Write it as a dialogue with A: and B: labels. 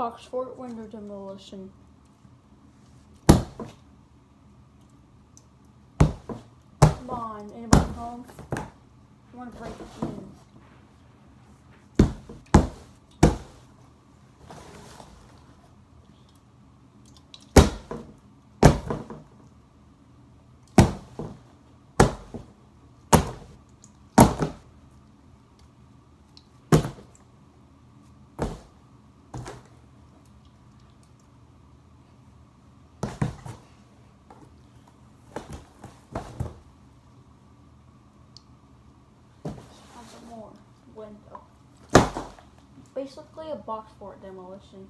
A: Box fort window demolition. Come on, anybody home? I want to break in. More window. Basically a box fort demolition.